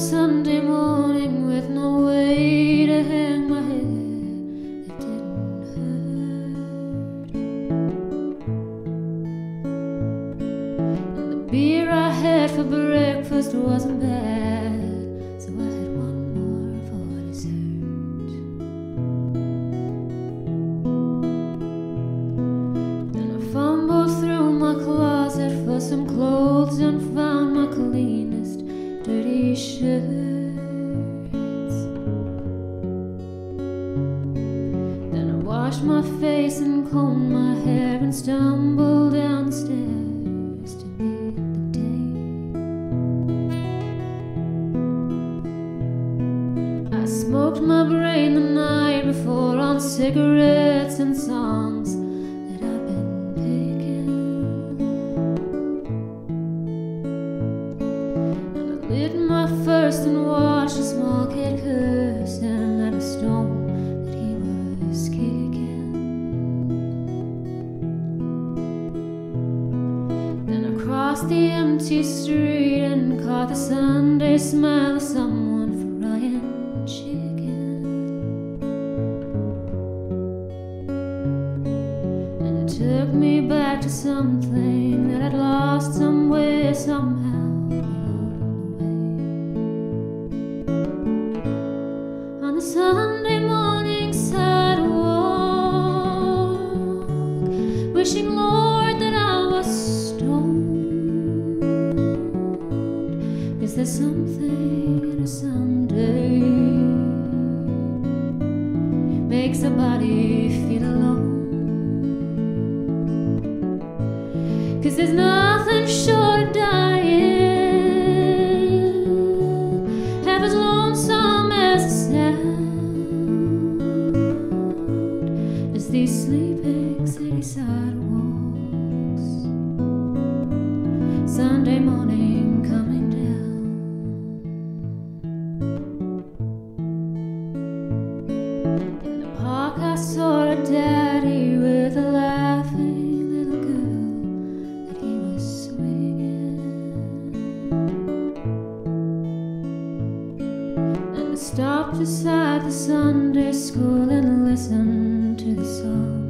Sunday morning with no way to hang my head that didn't hurt. And the beer I had for breakfast wasn't bad, washed my face and combed my hair and stumbled down the stairs to meet the day. I smoked my brain the night before on cigarettes and songs that I've been picking. And I lit my first and watched a small kid cursing at a stone Crossed the empty street and caught the Sunday smell of someone frying chicken. And it took me back to something that I'd lost somewhere, somehow. On the Sunday something Sunday makes a body feel alone? Cause there's nothing short of dying, half as lonesome as a sound as these sleeping city sidewalks. Stopped beside the Sunday school and listened to the song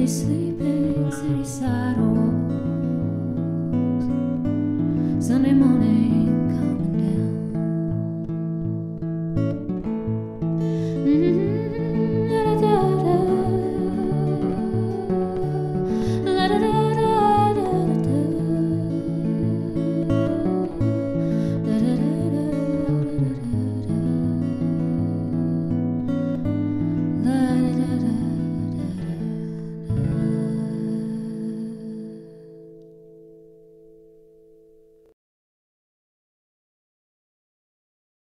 of